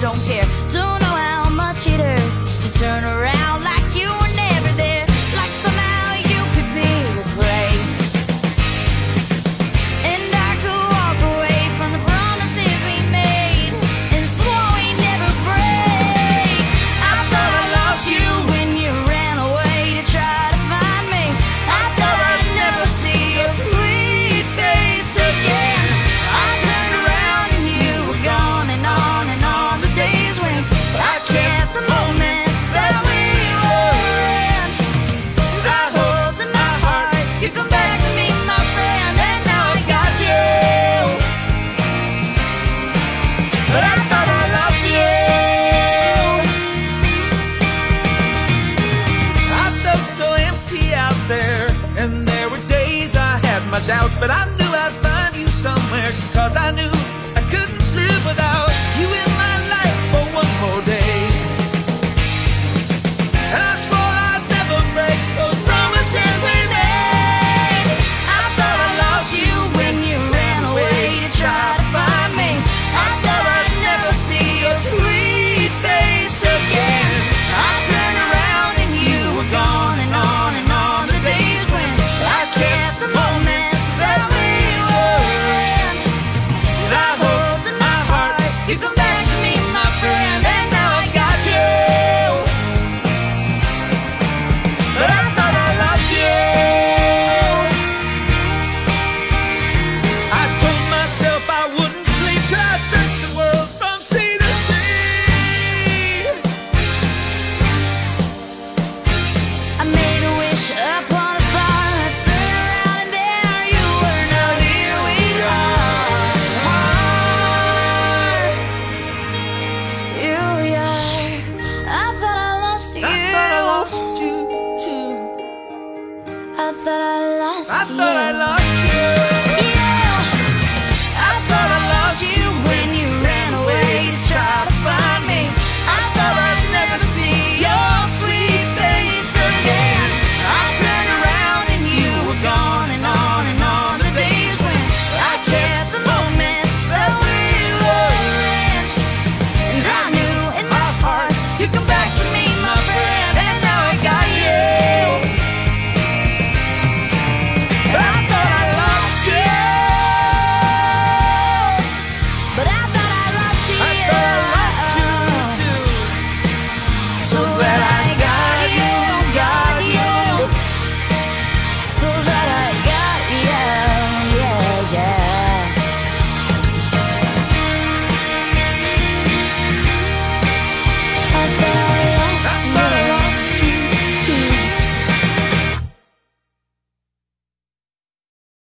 don't care. Don't my doubts, but I knew I'd find you somewhere, cause I knew thought I lost I thought I you. lost